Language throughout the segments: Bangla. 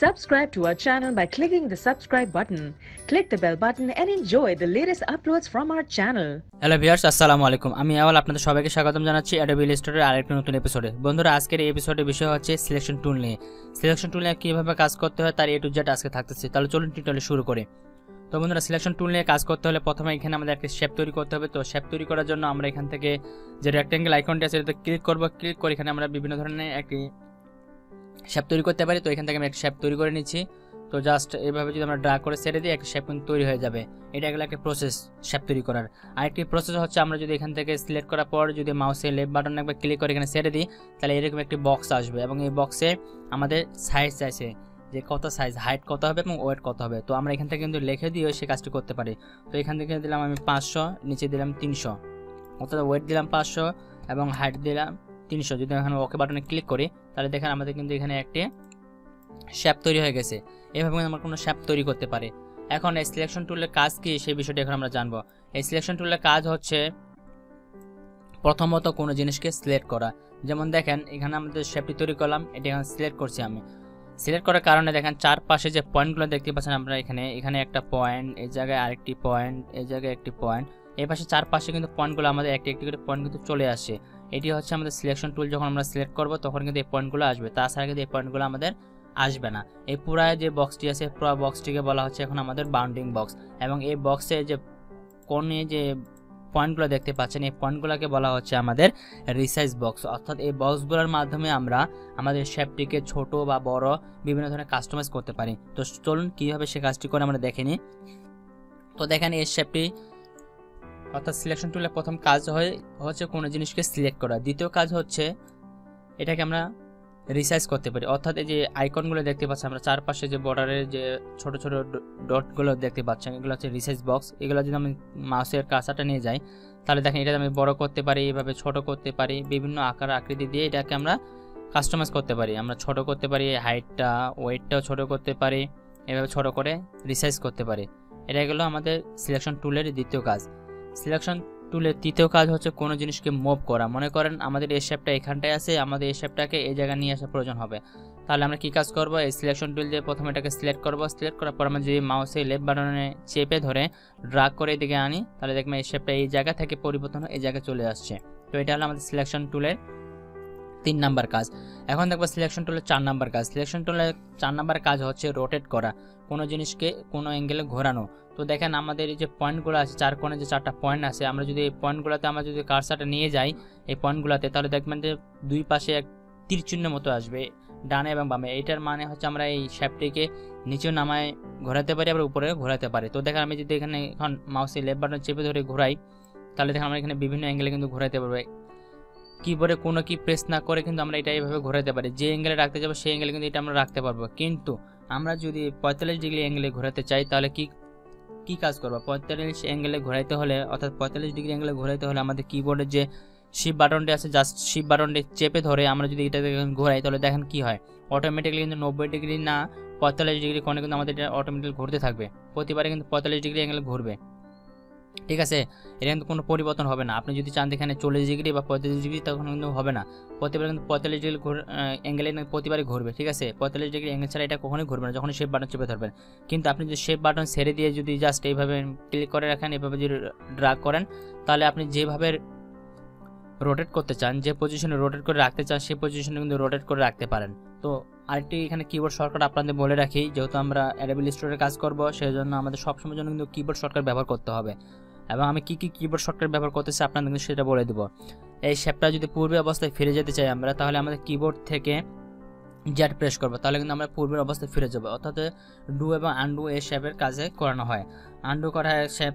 Subscribe to our channel by clicking the subscribe button. Click the bell button and enjoy the latest uploads from our channel. Hello viewers আসসালামু আলাইকুম আমি আওয়াল, আপনাদের সবাইকে স্বাগতম জানাচ্ছি অ্যাডোবি ইলাস্ট্রেটরের আরেকটি নতুন এপিসোডে বন্ধুরা, আজকের এই এপিসোডের বিষয় হচ্ছে সিলেকশন টুল নিয়ে। সিলেকশন টুল নিয়ে কীভাবে কাজ করতে হয়, তার এ টু জেড আজকে থাকতেছে। তাহলে চলুন টিউটোরিয়াল শুরু করে। তো বন্ধুরা সিলেকশন টুল নিয়ে কাজ করতে হলে প্রথমে এখানে আমাদের একটা শেপ তৈরি করতে হবে। তো শেপ তৈরি করার জন্য আমরা এখান থেকে যে রেক্টেঙ্গেল আইকনটি আছে এটাতে ক্লিক করব। ক্লিক করে এখানে আমরা বিভিন্ন ধরনের একটি শেপ তৈরি করতে পারি। তো এখান থেকে আমি একটা শেপ তৈরি করে নিচ্ছি। তো জাস্ট এইভাবে যদি আমরা ড্রা করে ছেড়ে দিই, একটা শেপ কিন্তু তৈরি হয়ে যাবে। এটা গেলে একটা প্রসেস শেপ তৈরি করার। আরেকটি প্রসেস হচ্ছে আমরা যদি এখান থেকে সিলেক্ট করার পর যদি মাউসে লেফট বাটন একবার ক্লিক করে এখানে ছেড়ে দিই, তাহলে এরকম একটি বক্স আসবে এবং এই বক্সে আমাদের সাইজ চাইছে যে কত সাইজ হাইট কত হবে এবং ওয়েট কত হবে। তো আমরা এখান থেকে কিন্তু লিখে দিয়েও সে কাজটি করতে পারি। তো এখান থেকে দিলাম আমি পাঁচশো, নিচে দিলাম তিনশো। অর্থাৎ ওয়েট দিলাম পাঁচশো এবং হাইট দিলাম তিনশো। যদি এখানে ওকে বাটনে ক্লিক করি, তাহলে দেখেন আমাদের কিন্তু এখানে একটি শ্যাপ তৈরি হয়ে গেছে। এভাবে কিন্তু আমরা কোনো শ্যাপ তৈরি করতে পারি। এখন এই সিলেকশন টুলের কাজ কি, সেই বিষয়টি এখন আমরা জানব। এই সিলেকশন টুলের কাজ হচ্ছে প্রথমত কোনো জিনিসকে সিলেক্ট করা। যেমন দেখেন, এখানে আমাদের শেপটি তৈরি করলাম, এটি এখানে সিলেক্ট করছি আমি। সিলেক্ট করার কারণে দেখেন চারপাশে যে পয়েন্টগুলো দেখতে পাচ্ছেন আমরা এখানে এখানে একটা পয়েন্ট এই জায়গায় আরেকটি পয়েন্ট এই জায়গায় একটি পয়েন্ট এই পাশে চারপাশে কিন্তু পয়েন্টগুলো আমাদের একটি একটি করে পয়েন্ট কিন্তু চলে আসে। এটি হচ্ছে আমাদের সিলেকশন টুল যখন আমরা সিলেক্ট করব, তখন কিন্তু এই পয়েন্টগুলো আসবে। তাছাড়া কিন্তু এই পয়েন্টগুলো আমাদের আসবে না। এই পুরা যে বক্সটি আছে, পুরো বক্সটিকে বলা হচ্ছে এখন আমাদের বাউন্ডিং বক্স এবং এই বক্সে যে কোণে যে পয়েন্টগুলো দেখতে পাচ্ছেন। এই পয়েন্টগুলোকে বলা হচ্ছে আমাদের রিসাইজ বক্স অর্থাৎ এই বক্সগুলোর মাধ্যমে আমরা আমাদের শেপটিকে ছোট বা বড় বিভিন্ন ধরনের কাস্টমাইজ করতে পারি। তো চলুন কীভাবে সে কাজটি করে আমরা দেখে নিই। তো দেখেন, এই শেপটি অর্থাৎ সিলেকশন টুলের প্রথম কাজ হয়, হচ্ছে কোনো জিনিসকে সিলেক্ট করা। দ্বিতীয় কাজ হচ্ছে এটাকে আমরা রিসাইজ করতে পারি। অর্থাৎ এই যে আইকনগুলো দেখতে পাচ্ছি আমরা, চারপাশে যে বর্ডারের যে ছোট ছোট ডটগুলো দেখতে পাচ্ছেন এগুলো হচ্ছে রিসাইজ বক্স এগুলো যদি আমি মাউসের কাঁচাটা নিয়ে যাই, তাহলে দেখেন এটা আমি বড় করতে পারি, এভাবে ছোট করতে পারি, বিভিন্ন আকার আকৃতি দিয়ে এটাকে আমরা কাস্টমাইজ করতে পারি। আমরা ছোট করতে পারি হাইটটা ওয়েটটাও ছোট করতে পারি, এভাবে ছোট করে রিসাইজ করতে পারি। এটা গেলো আমাদের সিলেকশন টুলের দ্বিতীয় কাজ। সিলেকশন টুলের তৃতীয় কাজ হচ্ছে কোনো জিনিসকে মুভ করা। মনে করেন আমাদের এই শেপটা এখানটায় আছে, আমাদের এই শেপটাকে এই জায়গায় নিয়ে আসা প্রয়োজন হবে। তাহলে আমরা কী কাজ করব? এই সিলেকশন টুল দিয়ে প্রথমে এটাকে সিলেক্ট করব। সিলেক্ট করার পর আমরা যদি মাউসে লেফট বাটনে চেপে ধরে ড্রাগ করে এদিকে আনি, তাহলে দেখবেন এই শেপটা এই জায়গা থেকে পরিবর্তন এই জায়গায় চলে আসছে। তো এটা হলো আমাদের সিলেকশন টুলের তিন নাম্বার কাজ। এখন দেখব সিলেকশন টুলের চার নাম্বার কাজ। সিলেকশন টুলের চার নাম্বার কাজ হচ্ছে রোটেট করা। কোনো জিনিসকে কোনো অ্যাঙ্গেলে ঘোরানো। তো দেখেন আমাদের এই যে পয়েন্টগুলো আছে, চার কোণে যে চারটা পয়েন্ট আছে, আমরা যদি এই পয়েন্টগুলোতে আমরা যদি কারসারটা নিয়ে যাই, এই পয়েন্টগুলোতে তাহলে দেখবেন যে দুই পাশে এক তীরচিহ্নের মতো আসবে, ডানে এবং বামে। এটার মানে হচ্ছে আমরা এই শ্যাপটিকে নিচেও নামায় ঘোরাতে পারি, আবার উপরে ঘোরাতে পারি। তো দেখেন আমি যদি এখানে এখন মাউসে লেফট বাটন চেপে ধরে ঘোরাই, তাহলে দেখেন আমরা এখানে বিভিন্ন অ্যাঙ্গেলে কিন্তু ঘোরাতে পারব। কিবোর্ডে কোনো কি প্রেস না করে কিন্তু আমরা এটা এইভাবে ঘোরাতে পারি। যে অ্যাঙ্গেলে রাখতে যাব, সেই অ্যাঙ্গেলে কিন্তু এটা আমরা রাখতে পারব। কিন্তু আমরা যদি পঁয়তাল্লিশ ডিগ্রি অ্যাঙ্গেলে ঘোরাতে চাই, তাহলে কি কি কাজ করব? পঁয়তাল্লিশ অ্যাঙ্গেলে ঘোরাইতে হলে, অর্থাৎ পঁয়তাল্লিশ ডিগ্রি অ্যাঙ্গেলে ঘোরাইতে হলে আমাদের কিবোর্ডের যে শিপ বাটনটি আছে জাস্ট শিপ বাটনটি চেপে ধরে আমরা যদি এটা ঘোরাই, তাহলে দেখেন কি হয়? অটোমেটিকলি কিন্তু নব্বই ডিগ্রি না, পঁয়তাল্লিশ ডিগ্রি কোণে কিন্তু আমাদের এটা অটোমেটিক ঘুরতে থাকবে। প্রতিবারে কিন্তু পঁয়তাল্লিশ ডিগ্রি অ্যাঙ্গেলে ঘুরবে। ঠিক আছে? এটা কিন্তু কোনো পরিবর্তন হবে না। আপনি যদি চান এখানে চল্লিশ ডিগ্রি বা পঁয়তাল্লিশ ডিগ্রি, তখন কিন্তু হবে না। প্রতিবার কিন্তু পঁয়তাল্লিশ ডিগ্রি অ্যাঙ্গেলে প্রতিবারই ঘুরবে, ঠিক আছে? পঁয়তাল্লিশ ডিগ্রি অ্যাঙ্গেল ছাড়া এটা কখনোই ঘুরবে না যখন শেপ বাটন চেপে ধরবেন। কিন্তু আপনি যদি শেপ বাটন ছেড়ে দিয়ে যদি জাস্ট এইভাবে ক্লিক করে রাখেন, এভাবে যদি ড্রাগ করেন, তাহলে আপনি যেভাবে রোটেট করতে চান, যে পজিশনে রোটেট করে রাখতে চান, সেই পজিশনে কিন্তু রোটেট করে রাখতে পারেন। তো আরেকটি এখানে কিবোর্ড শর্টকাট আপনাদের বলে রাখি, যেহেতু আমরা অ্যাডেবল স্টোরে কাজ করব সেই জন্য আমাদের সবসময় জন্য কিন্তু কিবোর্ড শর্টকাট ব্যবহার করতে হবে। এবং আমি কী কী কিবোর্ড শর্টকাট ব্যবহার করতেছি আপনাদের কিন্তু সেটা বলে দেবো। এই শেপটা যদি পূর্বে অবস্থায় ফিরে যেতে চাই আমরা, তাহলে আমাদের কিবোর্ড থেকে জ্যাট প্রেস করব। তাহলে কিন্তু আমরা পূর্বের অবস্থায় ফিরে যাব। অর্থাৎ ডু এবং আন্ডু এই শেপের কাজে করানো হয়। আন্ডু করা হয় শেপ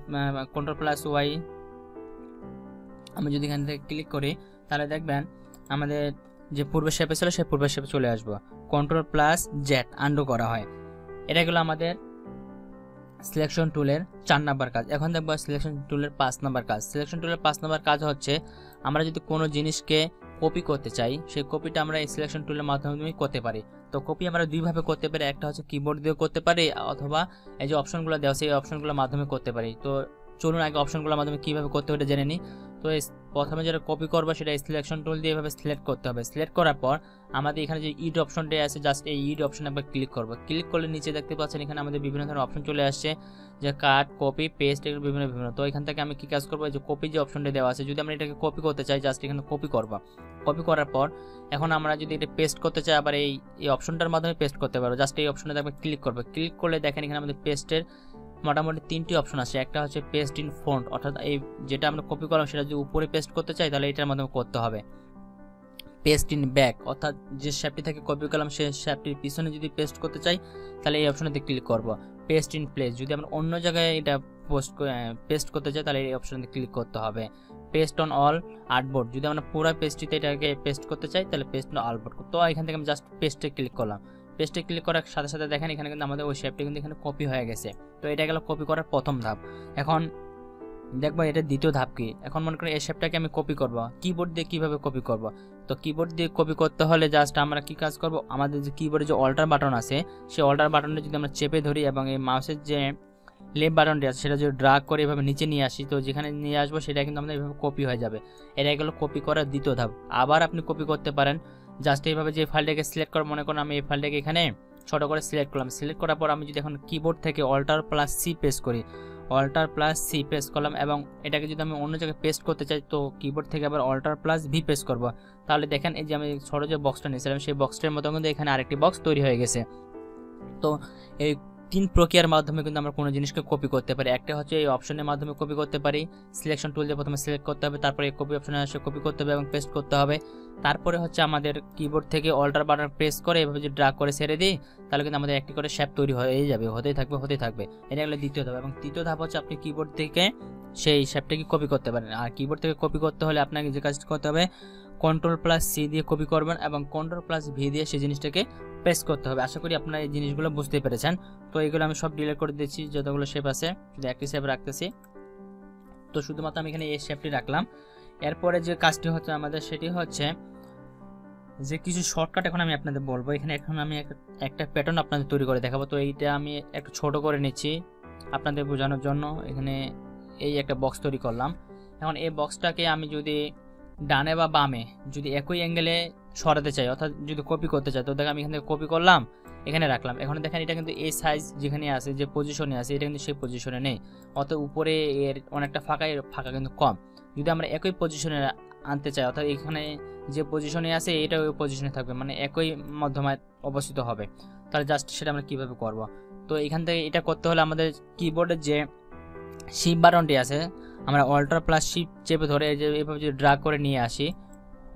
কন্ট্রোল প্লাস ওয়াই আমি যদি এখান থেকে ক্লিক করি, তাহলে দেখবেন আমাদের যে পূর্বের শেপে ছিল, সেই পূর্বের শেপে চলে আসব। কন্ট্রোল প্লাস জেট আন্ডু করা হয়। এটা গেলো আমাদের সিলেকশন টুলের চার নাম্বার কাজ। এখন দেখব সিলেকশন টুলের পাঁচ নাম্বার কাজ। সিলেকশন টুলের পাঁচ নাম্বার কাজ হচ্ছে, আমরা যদি কোনো জিনিসকে কপি করতে চাই, সেই কপিটা আমরা এই সিলেকশন টুলের মাধ্যমে করতে পারি। তো কপি আমরা দুইভাবে করতে পারি, একটা হচ্ছে কিবোর্ড দিয়ে করতে পারি, অথবা এই যে অপশনগুলো দেওয়া সেই অপশনগুলোর মাধ্যমে করতে পারি। তো চলুন আগে অপশনগুলোর মাধ্যমে কীভাবে করতে হবে জেনে নিই। তো প্রথমে যেটা কপি করব সেটা সিলেকশন টুল দিয়ে এভাবে সিলেক্ট করতে হবে। সিলেক্ট করার পর আমাদের এখানে যে ইড অপশনটা আছে জাস্ট এই ইড অপশনে একবার ক্লিক করব। ক্লিক করলে নিচে দেখতে পাচ্ছেন এখানে আমাদের বিভিন্ন ধরনের অপশন চলে আসছে, যে কাট কপি পেস্ট এগুলো বিভিন্ন বিভিন্ন। তো এখান থেকে আমি কি কাজ করব যে কপি যে অপশনটা দেওয়া আছে, যদি আমরা এটাকে কপি করতে চাই জাস্ট এখানে কপি করব। কপি করার পর এখন আমরা যদি এটা পেস্ট করতে চাই, আবার এই এই অপশনটার মাধ্যমে পেস্ট করতে পারব। জাস্ট এই অপশনে একবার ক্লিক করব। ক্লিক করলে দেখেন এখানে আমাদের পেস্টের মোটামুটি তিনটি অপশন আছে। একটা হচ্ছে পেস্ট ইন ফন্ট অর্থাৎ এই যেটা আমরা কপি করলাম সেটা যদি উপরে পেস্ট করতে চাই, তাহলে এটার মাধ্যমে করতে হবে। পেস্ট ইন ব্যাক অর্থাৎ যে শ্যাপটি থেকে কপি করলাম সেই শ্যাপটির পিছনে যদি পেস্ট করতে চাই, তাহলে এই অপশনেতে ক্লিক করব। পেস্ট ইন প্লেস যদি আমরা অন্য জায়গায় এটা পোস্ট পেস্ট করতে চাই, তাহলে এই অপশনে ক্লিক করতে হবে। পেস্ট অন অল আর্টবোর্ড যদি আমরা পুরো পেস্টটিতে এটাকে পেস্ট করতে চাই, তাহলে পেস্ট অন আর্টবোর্ড তো এখান থেকে আমি জাস্ট পেস্টে ক্লিক করলাম। পেস্টে ক্লিক করার সাথে সাথে দেখেন এখানে কিন্তু আমাদের ওই শেপটি কিন্তু এখানে কপি হয়ে গেছে। তো এটা গেল কপি করার প্রথম ধাপ। এখন দেখব এটা দ্বিতীয় ধাপ কি? এখন মনে করি এই শেপটাকে আমি কপি করব। কিবোর্ড দিয়ে কীভাবে কপি করব? তো কিবোর্ড দিয়ে কপি করতে হলে জাস্ট আমরা কি কাজ করব? আমাদের যে কিবোর্ডে যে অল্টার বাটন আছে, সেই অল্টার বাটনটা যদি আমরা চেপে ধরি এবং এই মাউসের যে লেফট বাটনটি আছে, সেটা যদি ড্রাগ করে এভাবে নিচে নিয়ে আসি, তো যেখানে নিয়ে আসব, সেটা কিন্তু আমাদের এভাবে কপি হয়ে যাবে। এটা গেলো কপি করার দ্বিতীয় ধাপ। আবার আপনি কপি করতে পারেন। জাস্ট এইভাবে যে ফাইলটাকে সিলেক্ট করা, মনে করেন আমি এই ফাইলটাকে এখানে ছোট করে সিলেক্ট করলাম। সিলেক্ট করার পর আমি যদি এখন কিবোর্ড থেকে অল্টার প্লাস সি পেস করি অল্টার প্লাস সি পেস করলাম এবং এটাকে যদি আমি অন্য জায়গায় পেস্ট করতে চাই, তো কিবোর্ড থেকে আবার অল্টার প্লাস ভি পেস করব। তাহলে দেখেন এই যে আমি ছোটো যে বক্সটা নিয়েছিলাম, সেই বক্সটার মতো কিন্তু এখানে আরেকটি বক্স তৈরি হয়ে গেছে। তো এই তিন প্রক্রিয়ার মাধ্যমে কিন্তু আমরা কোনো জিনিসকে কপি করতে পারি। একটা হচ্ছে এই অপশনের মাধ্যমে কপি করতে পারি। সিলেকশন টুল দিয়ে প্রথমে সিলেক্ট করতে হবে, তারপরে এই কপি অপশনে আসে কপি করতে হবে এবং পেস্ট করতে হবে। তারপরে হচ্ছে আমাদের কিবোর্ড থেকে অল্টার বাটন প্রেস করে এভাবে যদি ড্রাগ করে ছেড়ে দিই, তাহলে কিন্তু আমাদের একটি করে শ্যাপ তৈরি হয়ে যাবে, হতেই থাকবে হতেই থাকবে। এটা হলো দ্বিতীয় ধাপ। এবং তৃতীয় ধাপ হচ্ছে আপনি কিবোর্ড থেকে সেই শ্যাপটাকে কপি করতে পারেন। আর কিবোর্ড থেকে কপি করতে হলে আপনাকে যে কাজটা করতে হবে কন্ট্রোল প্লাস সি দিয়ে কপি করবেন এবং কন্ট্রোল প্লাস ভি দিয়ে সেই জিনিসটাকে প্রেস করতে হবে। আশা করি আপনারা এই জিনিসগুলো বুঝতে পেরেছেন। তো এগুলো আমি সব ডিলিট করে দিচ্ছি, যতগুলো শেপ আছে, শুধু একটি শেপ রাখতেছি। তো শুধুমাত্র আমি এখানে এই শেপটি রাখলাম। এরপরে যে কাজটি হচ্ছে আমাদের, সেটি হচ্ছে যে কিছু শর্টকাট এখন আমি আপনাদের বলব। এখানে এখন আমি একটা প্যাটার্ন আপনাদের তৈরি করে দেখাবো। তো এইটা আমি একটু ছোট করে নিচ্ছি আপনাদের বোঝানোর জন্য। এখানে এই একটা বক্স তৈরি করলাম। এখন এই বক্সটাকে আমি যদি ডানে বা বামে, যদি একই অ্যাঙ্গেলে সরাতে চাই, অর্থাৎ যদি কপি করতে চাই, তো দেখো আমি এখান থেকে কপি করলাম, এখানে রাখলাম। এখন দেখেন এটা কিন্তু এই সাইজ যেখানে আছে, যে পজিশনে আছে, এটা কিন্তু সেই পজিশনে নেই। অত উপরে এর অনেকটা ফাঁকা, এর ফাঁকা কিন্তু কম। যদি আমরা একই পজিশনে আনতে চাই, অর্থাৎ এখানে যে পজিশনে আছে, এটা ওই পজিশনে থাকবে মানে একই মাধ্যমে অবস্থিত হবে। তাহলে জাস্ট সেটা আমরা কীভাবে করব? তো এখান থেকে এটা করতে হলে আমাদের কিবোর্ডের যে শিপ বাটনটি আছে আমরা অল্টার প্লাস শিপ চেপে ধরে এভাবে যদি ড্রা করে নিয়ে আসি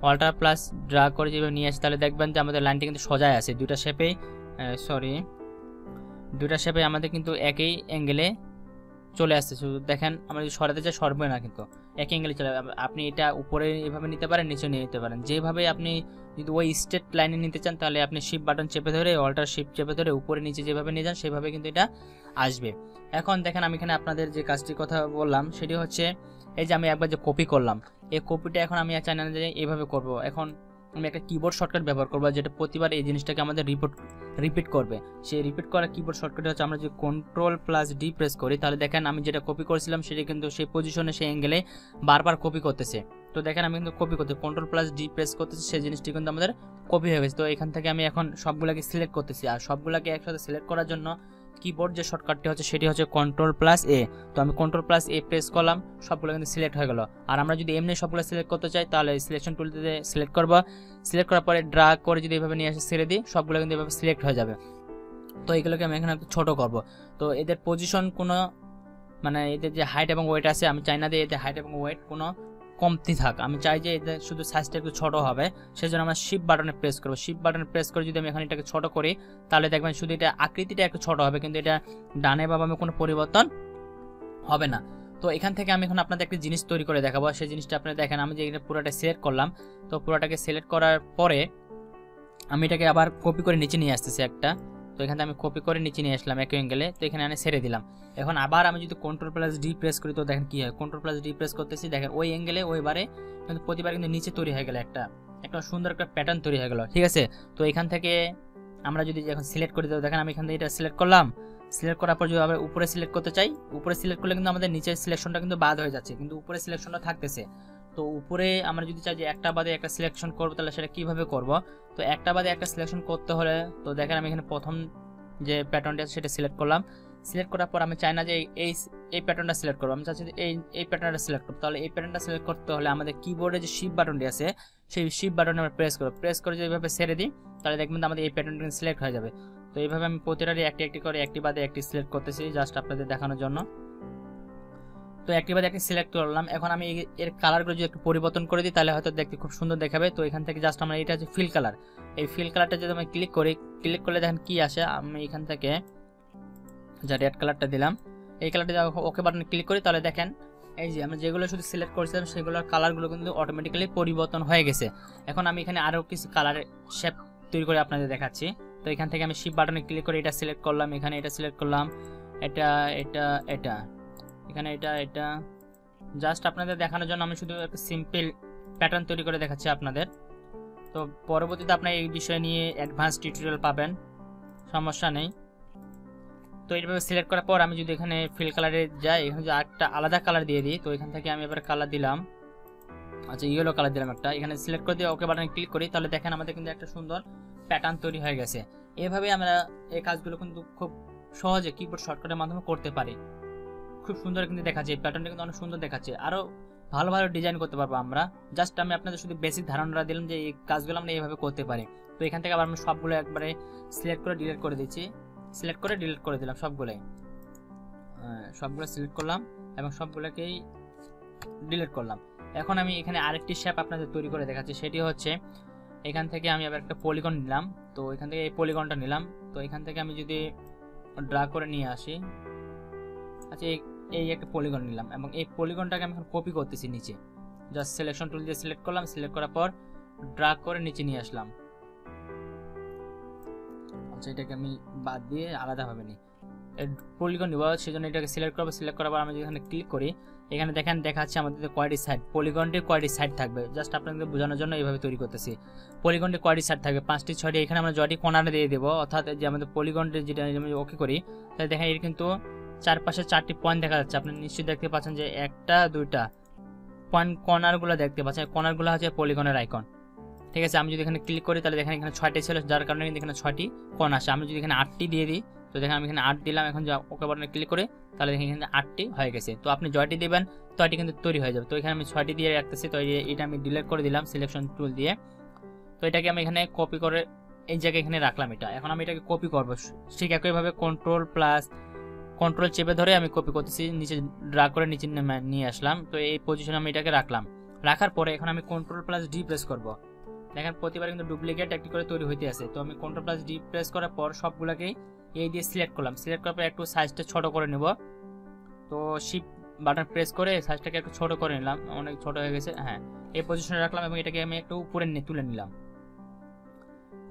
অল্টার প্লাস ড্রাগ করে যেভাবে নিয়ে আসি, তাহলে দেখবেন যে আমাদের লাইনটি কিন্তু সোজায় আছে। দুইটা শেপেই সরি দুইটা শেপে আমাদের কিন্তু একই অ্যাঙ্গেলে চলে আসছে। শুধু দেখেন, আমরা যদি সরাতে চাই, সরবে না কিন্তু। এক অ্যাঙ্গেলে চলে আপনি এটা উপরে এভাবে নিতে পারেন, নিচে নিয়ে নিতে পারেন। যেভাবে আপনি যদি ওই স্টেট লাইনে নিতে চান, তাহলে আপনি শিপ বাটন চেপে ধরে অল্টার শিপ চেপে ধরে, উপরে নিচে যেভাবে নিয়ে যান, সেভাবে কিন্তু এটা আসবে। এখন দেখেন আমি এখানে আপনাদের যে কাজটির কথা বললাম, সেটি হচ্ছে এই যে আমি একবার যে কপি করলাম, এই কপিটা এখন আমি চাই না যে এইভাবে করব। এখন আমি একটা কিবোর্ড শর্টকাট ব্যবহার করব, যেটা প্রতিবার এই জিনিসটাকে আমাদের রিপোর্ট রিপিট করবে। সেই রিপিট করা কিবোর্ড শর্টকাট হচ্ছে আমরা যে কন্ট্রোল প্লাস ডি প্রেস করি, তাহলে দেখেন আমি যেটা কপি করেছিলাম, সেটা কিন্তু সেই পজিশনে সেই অ্যাঙ্গেলে বারবার কপি করতেছে। তো দেখেন আমি কিন্তু কপি করতে কন্ট্রোল প্লাস ডি প্রেস করতেছি, সেই জিনিসটি কিন্তু আমাদের কপি হয়ে গেছে। তো এখান থেকে আমি এখন সবগুলোকে সিলেক্ট করতেছি। আর সবগুলোকে একসাথে সিলেক্ট করার জন্য কিবোর্ড যে শর্টকাটটি হচ্ছে, সেটি হচ্ছে কন্ট্রোল প্লাস এ তো আমি কন্ট্রোল প্লাস এ প্রেস করলাম, সবগুলো কিন্তু সিলেক্ট হয়ে গেল। আর আমরা যদি এমনি সবগুলো সিলেক্ট করতে চাই, তাহলে সিলেকশন টুল দিয়ে সিলেক্ট করব। সিলেক্ট করার পরে ড্রাগ করে যদি এভাবে নিয়ে আসে, ছেড়ে দিই, সবগুলো কিন্তু এভাবে সিলেক্ট হয়ে যাবে। তো এগুলোকে আমি এখানে ছোটো করব। তো এদের পজিশন কোনো মানে এদের যে হাইট এবং ওয়েট আছে, আমি চাই না যে এদের হাইট এবং ওয়েট কোনো কমতি থাক। আমি চাই যে এদের শুধু সাইজটা একটু ছোটো হবে সেই জন্য আমরা শিপ বাটনে প্রেস করব। শিপ বাটনে প্রেস করে যদি আমি এখানে এটাকে ছোটো করি, তাহলে দেখবেন শুধু এটা আকৃতিটা একটু ছোটো হবে, কিন্তু এটা ডানে বা বামে কোনো পরিবর্তন হবে না। তো এখান থেকে আমি এখন আপনাদের একটা জিনিস তৈরি করে দেখাবো, সেই জিনিসটা আপনারা দেখেন, আমি যে এটা পুরোটা সিলেক্ট করলাম, তো পুরোটাকে সিলেক্ট করার পরে আমি এটাকে আবার কপি করে নিচে নিয়ে আসতেছি একটা। তো এখানে আমি কপি করে নিচে নিয়ে আসলাম একই অ্যাঙ্গেলে তো এখানে আমি ছেড়ে দিলাম। এখন আবার আমি যদি কন্ট্রোল প্লাস ডি প্রেস করি, তো দেখেন কি হয়? কন্ট্রোল প্লাস ডি প্রেস করতেছি, দেখেন ওই অ্যাঙ্গেলে ওইবারে কিন্তু প্রতিবার কিন্তু নিচে তৈরি হয়ে গেল একটা একটা সুন্দর একটা প্যাটার্ন তৈরি হয়ে গেল, ঠিক আছে? তো এখান থেকে আমরা যদি এখন সিলেক্ট করে দেবো দেখেন আমি এখান থেকে এটা সিলেক্ট করলাম। সিলেক্ট করার পর যদি আবার উপরে সিলেক্ট করতে চাই, উপরে সিলেক্ট করলে কিন্তু আমাদের নিচের সিলেকশনটা কিন্তু বাদ হয়ে যাচ্ছে, কিন্তু উপরে সিলেকশনটা থাকতেছে। তো উপরে আমরা যদি চাই যে একটা বাদে একটা সিলেকশন করব, তাহলে সেটা কীভাবে করব? তো একটা বাদে একটা সিলেকশন করতে হলে, তো দেখেন আমি এখানে প্রথম যে প্যাটার্নটা আছে সেটা সিলেক্ট করলাম। সিলেক্ট করার পর আমি চাই না যে এই এই প্যাটার্নটা সিলেক্ট করব। আমি চাচ্ছি এই এই প্যাটার্নটা সিলেক্ট করব। তাহলে এই প্যাটার্নটা সিলেক্ট করতে হলে আমাদের কিবোর্ডে যে শিপ বাটনটি আছে, সেই শিপ বাটনে আমরা প্রেস করব। প্রেস করে এইভাবে ছেড়ে দিই, তাহলে দেখবেন আমাদের এই প্যাটার্নটা সিলেক্ট হয়ে যাবে। তো এইভাবে আমি প্রতিটারই একটি একটি করে একটি বাদে একটি সিলেক্ট করতেছি জাস্ট আপনাদের দেখানোর জন্য। তো একটি বাদে একটি সিলেক্ট করলাম। এখন আমি এর কালারগুলো যদি একটু পরিবর্তন করে দিই, তাহলে হয়তো দেখতে খুব সুন্দর দেখাবে। তো এখান থেকে জাস্ট আমরা এটা হচ্ছে ফিল কালার এই ফিল কালারটা যদি আমি ক্লিক করি ক্লিক করলে দেখেন কি আসে? আমি এখান থেকে যা রেড কালারটা দিলাম, এই কালারটা ওকে বাটনে ক্লিক করি, তাহলে দেখেন এই যে আমরা যেগুলো শুধু সিলেক্ট করেছিলাম, সেগুলোর কালারগুলো কিন্তু অটোমেটিক্যালি পরিবর্তন হয়ে গেছে। এখন আমি এখানে আরও কিছু কালারের শেপ তৈরি করে আপনাদের দেখাচ্ছি। তো এখান থেকে আমি শিপ বাটনে ক্লিক করে এটা সিলেক্ট করলাম, এখানে এটা সিলেক্ট করলাম, এটা এটা এটা। এখানে এটা এটা। জাস্ট আপনাদের দেখানোর জন্য আমি শুধু একটা সিম্পল প্যাটার্ন তৈরি করে দেখাচ্ছি আপনাদের। তো পরবর্তীতে আপনার এই বিষয় নিয়ে অ্যাডভান্স টিউটোরিয়াল পাবেন। সমস্যা নেই। তো এইভাবে সিলেক্ট করার পর আমি যদি এখানে ফিল কালারে যাই, এখানে যদি একটা আলাদা কালার দিয়ে দিই, তো এখান থেকে আমি এবার কালার দিলাম। আচ্ছা ইয়েলো কালার দিলাম একটা। এখানে সিলেক্ট করে দিয়ে ওকে বাটনে ক্লিক করি, তাহলে দেখেন আমাদের কিন্তু একটা সুন্দর প্যাটার্ন তৈরি হয়ে গেছে। এভাবে আমরা এই কাজগুলো কিন্তু খুব সহজে কিবোর্ড শর্টকাটের মাধ্যমে করতে পারি। খুব সুন্দর কিন্তু দেখাচ্ছে, এই প্যাটার্নটা কিন্তু অনেক সুন্দর দেখাচ্ছে। আরও ভালো ভালো ডিজাইন করতে পারব আমরা। জাস্ট আমি আপনাদের শুধু বেসিক ধারণাটা দিলাম যে এই কাজগুলো আমরা এইভাবে করতে পারি। তো এখান থেকে আবার আমি সবগুলো একবারে সিলেক্ট করে ডিলিট করে দিচ্ছি। সিলেক্ট করে ডিলিট করে দিলাম সবগুলোই। সবগুলো সিলেক্ট করলাম এবং সবগুলোকেই ডিলিট করলাম। এখন আমি এখানে আরেকটি শেপ আপনাদের তৈরি করে দেখাচ্ছি। সেটি হচ্ছে, এখান থেকে আমি আবার একটা পলিগন নিলাম। তো এখান থেকে এই পলিগনটা নিলাম। তো এখান থেকে আমি যদি ড্রা করে নিয়ে আসি আচ্ছা এই একটা পলিগন নিলাম এবং এই পলিগনটাকে আমি এখন কপি করতেছি নিচে। জাস্ট সিলেকশন টুল দিয়ে সিলেক্ট করলাম সিলেক্ট করার পর ড্রা করে নিচে নিয়ে আসলাম। আচ্ছা এটাকে আমি বাদ দিয়ে আলাদাভাবে নিই। পলিগন নিব সেজন্য এটাকে সিলেক্ট করব সিলেক্ট করার পর আমি এখানে ক্লিক করি, এখানে দেখেন দেখাচ্ছে আমাদের কয়টি সাইড পলিগনটি কয়টি সাইড থাকবে। জাস্ট আপনাদের বোঝানোর জন্য এইভাবে তৈরি করতেছি। পলিগনটি কয়টি সাইড থাকবে পাঁচটি, ছয়টি, এখানে আমরা জয়টি কোনারে দিয়ে দেবো, অর্থাৎ যে আমাদের পলিগনটি যেটা আমি ওকে করি, তাহলে দেখেন এর কিন্তু চারপাশে চারটি পয়েন্ট দেখা যাচ্ছে। আপনি নিশ্চয়ই দেখতে পাচ্ছেন যে একটা, দুইটা পয়েন্ট কর্নারগুলো দেখতে পাচ্ছেন। কর্নারগুলো হচ্ছে পলিগনের আইকন ঠিক আছে, আমি যদি এখানে ক্লিক করি, তাহলে দেখেন এখানে ছয়টি ছিল, যার কারণে কিন্তু এখানে ছয়টি কর্ন আসে। আমি যদি এখানে আটটি দিয়ে দিই, তো দেখেন আমি এখানে আট দিলাম। এখন ওকে বাটনে ক্লিক করে, তাহলে দেখেন এখানে আটটি হয়ে গেছে। তো আপনি জয়টি দেবেন, তো এটি কিন্তু তৈরি হয়ে যাবে। তো এখানে আমি ছয়টি দিয়ে রাখতেছি, তো এটা আমি ডিলেট করে দিলাম সিলেকশন টুল দিয়ে। তো এটাকে আমি এখানে কপি করে এই জায়গায় এখানে রাখলাম এটা। এখন আমি এটাকে কপি করব। ঠিক একইভাবে কন্ট্রোল প্লাস কন্ট্রোল চেপে ধরে আমি কপি করতেছি, নিচে ড্রা করে নিচে নিয়ে আসলাম। তো এই পজিশনে আমি এটাকে রাখলাম। রাখার পরে এখন আমি কন্ট্রোল প্লাস ডি প্রেস করব। দেখেন প্রতিবার কিন্তু ডুপ্লিকেট একটি করে তৈরি হইতে আছে। তো আমি কন্ট্রোল প্লাস ডি প্রেস করার পর সবগুলোকেই এই দিয়ে সিলেক্ট করলাম। সিলেক্ট করার পর একটু সাইজটা ছোট করে নেব। তো শিপ বাটন প্রেস করে সাইজটাকে একটু ছোট করে নিলাম। অনেক ছোট হয়ে গেছে হ্যাঁ। এই পজিশনে রাখলাম এবং এটাকে আমি একটু উপরে তুলে নিলাম।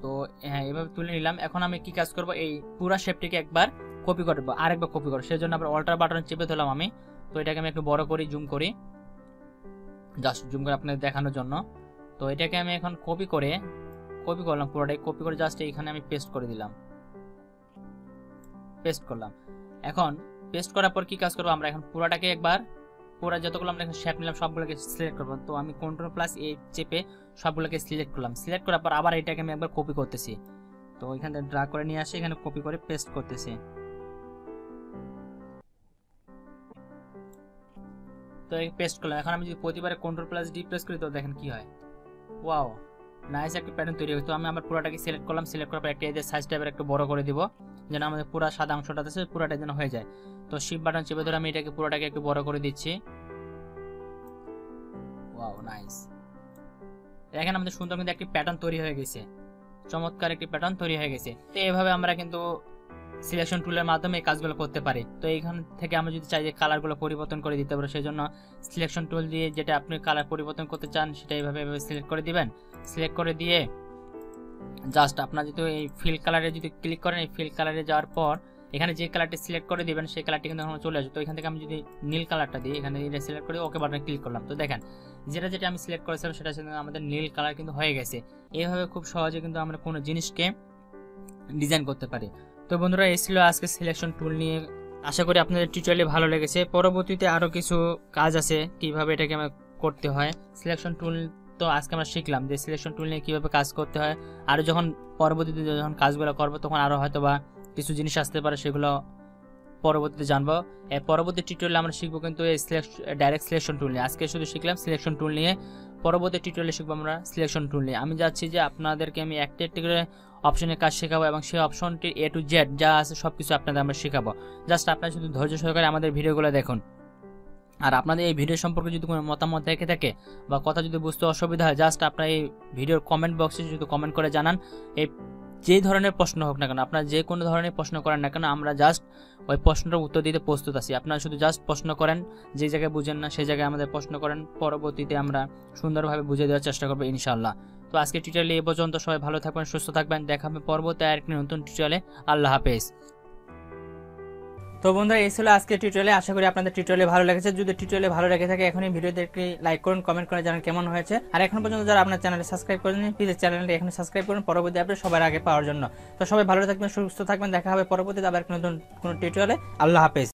তো হ্যাঁ এভাবে তুলে নিলাম। এখন আমি কি কাজ করব? এই পুরা শেপটিকে একবার কপি করব আরেকবার কপি করব সেই জন্য আবার অল্টার বাটন চেপে ধরলাম আমি। তো এটাকে আমি একটু বড় করি জুম করি। জাস্ট জুম করে আপনাদের দেখানোর জন্য। তো এটাকে আমি এখন কপি করে কপি করলাম পুরোটাই। কপি করে জাস্ট এখানে আমি পেস্ট করে দিলাম। পেস্ট করলাম। এখন পেস্ট করার পর কি কাজ করব আমরা? এখন পুরোটাকে একবার, পুরো যতগুলো আমরা এখন শেপ নিলাম, সবগুলোকে সিলেক্ট করব। তো আমি কন্ট্রোল প্লাস এ চেপে সবগুলোকে সিলেক্ট করলাম। সিলেক্ট করার পর আবার এটাকে আমি একবার কপি করতেছি। তো এখান থেকে ড্রা করে নিয়ে আসি, এখানে কপি করে পেস্ট করতেছি। তো এই পেস্ট করলাম। এখন আমি যদি প্রতিবারে কন্ট্রোল প্লাস ডি প্রেস করি তো দেখেন কি হয়। ওয়াও নাইস একটা প্যাটার্ন তৈরি হয়েছে। তো আমি আমার পুরোটাকে সিলেক্ট করলাম। সিলেক্ট করার পর একটা এদের সাইজ টাইপের একটু বড় করে দিব, যেন আমাদের পুরো সাদা অংশটা আছে, পুরোটা যেন হয়ে যায়। তো শিপ বাটন চেপে ধরে আমি এটাকে, পুরোটাকে একটু বড় করে দিচ্ছি। ওয়াও নাইস দেখেন আমাদের সুন্দর কিন্তু একটি প্যাটার্ন তৈরি হয়ে গেছে। চমৎকার একটি প্যাটার্ন তৈরি হয়ে গেছে। তো এভাবে আমরা কিন্তু সিলেকশন টুলের মাধ্যমে এই কাজগুলো করতে পারি। তো এইখান থেকে আমরা যদি চাই যে কালারগুলো পরিবর্তন করে দিতে পারো সেই জন্য সিলেকশন টুল দিয়ে যেটা আপনি কালার পরিবর্তন করতে চান, সেটা এইভাবে এভাবে সিলেক্ট করে দিবেন। সিলেক্ট করে দিয়ে জাস্ট আপনার যদি এই ফিল কালারে যদি ক্লিক করেন, এই ফিল কালারে যাওয়ার পর এখানে যে কালারটি সিলেক্ট করে দিবেন, সেই কালারটি কিন্তু এখন চলে আসবে। তো এখান থেকে আমি যদি নীল কালারটা দিই, এখানে এটা সিলেক্ট করে ওকে বাটনে ক্লিক করলাম। তো দেখেন, যেটা যেটা আমি সিলেক্ট করেছিলাম, সেটা আমাদের নীল কালার কিন্তু হয়ে গেছে। এইভাবে খুব সহজে কিন্তু আমরা কোনো জিনিসকে ডিজাইন করতে পারি। তো বন্ধুরা, এই ছিল আজকে সিলেকশন টুল নিয়ে। আশা করি আপনাদের টিউটোরিয়ালে ভালো লেগেছে। পরবর্তীতে আরও কিছু কাজ আছে, কীভাবে এটাকে আমরা করতে হয়। সিলেকশন টুল তো আজকে আমরা শিখলাম যে সিলেকশন টুল নিয়ে কীভাবে কাজ করতে হয়। আর যখন পরবর্তীতে যখন কাজগুলো করব, তখন আরও হয়তো বা কিছু জিনিস আসতে পারে, সেগুলো পরবর্তীতে জানব। পরবর্তী টিউটোরিয়ালে আমরা শিখব কিন্তু এই সিলেকশন ডাইরেক্ট সিলেকশন টুল নিয়ে। আজকে শুধু শিখলাম সিলেকশন টুল নিয়ে। পরবর্তী টিউটোরিয়ালে শিখব আমরা সিলেকশন টুল নিয়ে। আমি যাচ্ছি যে আপনাদেরকে আমি একটা একটি করে অপশনের কাজ শেখাবো এবং সেই অপশনটির এ টু জেড যা আছে সব কিছু আপনাদের আমরা শেখাবো। জাস্ট আপনারা শুধু ধৈর্য সহকারে আমাদের ভিডিওগুলো দেখুন। আর আপনাদের এই ভিডিও সম্পর্কে যদি কোনো মতামত থেকে থাকে বা কথা যদি বুঝতে অসুবিধা হয় জাস্ট আপনারা এই ভিডিওর কমেন্ট বক্সে যদি কমেন্ট করে জানান, এই যে ধরনের প্রশ্ন হোক না কেন, আপনারা যে কোনো ধরনের প্রশ্ন করেন না কেন, আমরা জাস্ট ওই প্রশ্নটার উত্তর দিতে প্রস্তুত আছি। আপনারা শুধু জাস্ট প্রশ্ন করেন, যে জায়গায় বুঝেন না সেই জায়গায় আমাদের প্রশ্ন করেন, পরবর্তীতে আমরা সুন্দরভাবে বুঝে দেওয়ার চেষ্টা করব ইনশাল্লাহ তো আজকে টিউটোরিয়ালে এ পর্যন্ত, সবাই ভালো থাকবেন, সুস্থ থাকবেন, দেখাবে হবে পরবর্তী আরেকটি নতুন টিউটোরিয়ালে আল্লাহ হাফেজ। তো বন্ধুরা, এই ছিল আজকে টিউটোরিয়ালে আশা করি আপনাদের টিউটোরিয়ালে ভালো লেগেছে। যদি টিউটোরিয়ালে ভালো লেগে থাকে, এখনই ভিডিওতে একটি লাইক করুন কমেন্ট করে জানান কেমন হয়েছে। আর এখন পর্যন্ত যারা আপনার চ্যানেলে সাবস্ক্রাইব করেন প্লিজ চ্যানেলটি এখন সাবস্ক্রাইব করুন, পরবর্তী আপডেট সবার আগে পাওয়ার জন্য। তো সবাই ভালো থাকবেন, সুস্থ থাকবেন, দেখা হবে পরবর্তীতে আবার নতুন কোনো টিউটোরিয়ালে আল্লাহ হাফেজ।